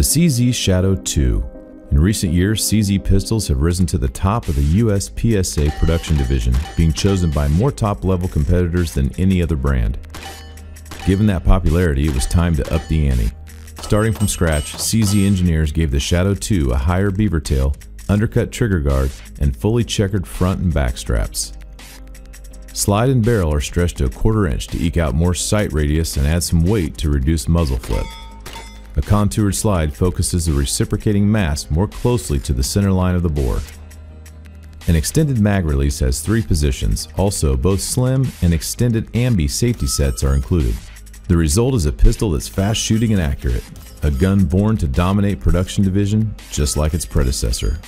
CZ Shadow 2. In recent years, CZ pistols have risen to the top of the USPSA production division, being chosen by more top level competitors than any other brand. Given that popularity, it was time to up the ante. Starting from scratch, CZ engineers gave the Shadow 2 a higher beaver tail, undercut trigger guard, and fully checkered front and back straps. Slide and barrel are stretched to a quarter inch to eke out more sight radius and add some weight to reduce muzzle flip. A contoured slide focuses the reciprocating mass more closely to the center line of the bore. An extended mag release has three positions, also both slim and extended ambi safety sets are included. The result is a pistol that's fast shooting and accurate, a gun born to dominate production division just like its predecessor.